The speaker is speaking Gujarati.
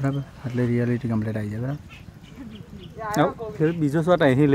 બરાબર. એટલે રિયાલિટી કમ્પ્લીટ આવી જાય બરાબર? બીજો શોટ અહીં લે.